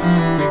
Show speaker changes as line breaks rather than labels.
mm mm-hmm. you.